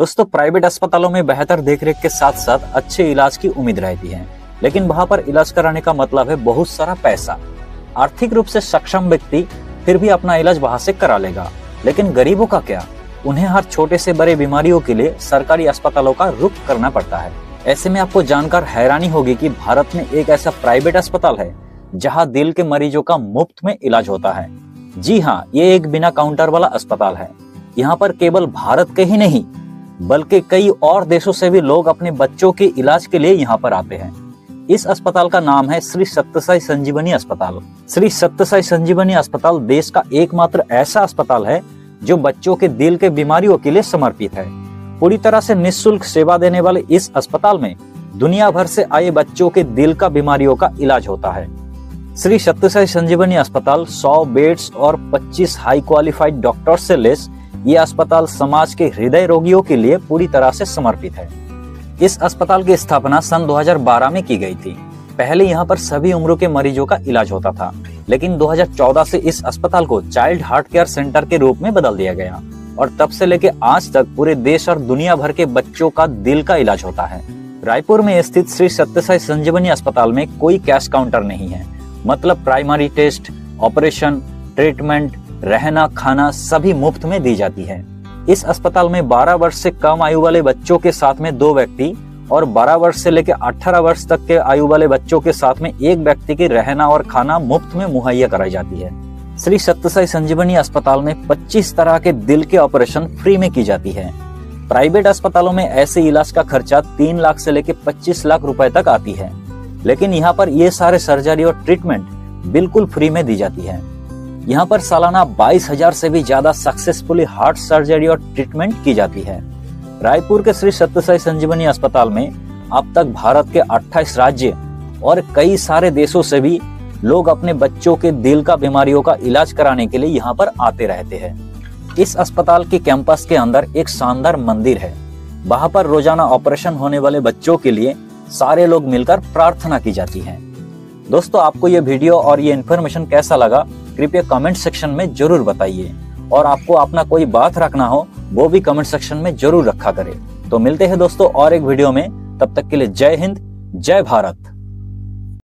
दोस्तों, प्राइवेट अस्पतालों में बेहतर देखरेख के साथ साथ अच्छे इलाज की उम्मीद रहती है। लेकिन वहाँ पर इलाज कराने का मतलब है बहुत सारा पैसा। आर्थिक रूप से सक्षम व्यक्ति फिर भी अपना इलाज वहाँ से करा लेगा। लेकिन गरीबों का क्या? उन्हें हर छोटे से बड़े बीमारियों के लिए सरकारी अस्पतालों का रुख करना पड़ता है। ऐसे में आपको जानकर हैरानी होगी कि भारत में एक ऐसा प्राइवेट अस्पताल है, जहाँ दिल के मरीजों का मुफ़्त में इलाज होता है। जी हाँ ये एक बिना काउंटर वाला अस्पताल है। यहाँ पर केवल भारत के ही नहीं बल्कि कई और देशों से भी लोग अपने बच्चों के इलाज के लिए यहाँ पर आते हैं। इस अस्पताल का नाम है श्री सत्यसाई संजीवनी अस्पताल। श्री सत्यसाई संजीवनी अस्पताल देश का एकमात्र ऐसा अस्पताल है जो बच्चों के दिल के बीमारियों के लिए समर्पित है। पूरी तरह से निःशुल्क सेवा देने वाले इस अस्पताल में दुनिया भर से आए बच्चों के दिल का बीमारियों का इलाज होता है। श्री सत्यसाई संजीवनी अस्पताल 100 बेड्स और 25 हाई क्वालिफाइड डॉक्टर्स से लेस ये अस्पताल समाज के हृदय रोगियों के लिए पूरी तरह से समर्पित है। इस अस्पताल की स्थापना सन 2012 में की गई थी। पहले यहाँ पर सभी उम्रों के मरीजों का इलाज होता था, लेकिन 2014 से इस अस्पताल को चाइल्ड हार्ट केयर सेंटर के रूप में बदल दिया गया और तब से लेकर आज तक पूरे देश और दुनिया भर के बच्चों का दिल का इलाज होता है। रायपुर में स्थित श्री सत्यसाई संजीवनी अस्पताल में कोई कैश काउंटर नहीं है। मतलब प्राइमरी टेस्ट, ऑपरेशन, ट्रीटमेंट रहना खाना सभी मुफ़्त में दी जाती है। इस अस्पताल में 12 वर्ष से कम आयु वाले बच्चों के साथ में दो व्यक्ति और 12 वर्ष से लेकर 18 वर्ष तक के आयु वाले बच्चों के साथ में एक व्यक्ति की रहना और खाना मुफ़्त में मुहैया कराई जाती है। श्री सत्यसाई संजीवनी अस्पताल में 25 तरह के दिल के ऑपरेशन फ्री में की जाती है। प्राइवेट अस्पतालों में ऐसे इलाज का खर्चा तीन लाख से लेकर पच्चीस लाख रुपए तक आती है। लेकिन यहाँ पर ये सारे सर्जरी और ट्रीटमेंट बिल्कुल फ्री में दी जाती है। यहाँ पर सालाना बाईस हज़ार से भी ज़्यादा सक्सेसफुली हार्ट सर्जरी और ट्रीटमेंट की जाती है। रायपुर के श्री सत्यसाई संजीवनी अस्पताल में अब तक भारत के 28 राज्य और कई सारे देशों से भी लोग अपने बच्चों के दिल का बीमारियों का इलाज कराने के लिए यहाँ पर आते रहते हैं। इस अस्पताल के कैंपस के अंदर एक शानदार मंदिर है। वहाँ पर रोज़ाना ऑपरेशन होने वाले बच्चों के लिए सारे लोग मिलकर प्रार्थना की जाती है। दोस्तों, आपको ये वीडियो और ये इन्फॉर्मेशन कैसा लगा? कृपया कमेंट सेक्शन में ज़रूर बताइए। और आपको अपना कोई बात रखना हो, वो भी कमेंट सेक्शन में ज़रूर रखा करें। तो मिलते हैं दोस्तों और एक वीडियो में। तब तक के लिए जय हिंद, जय भारत।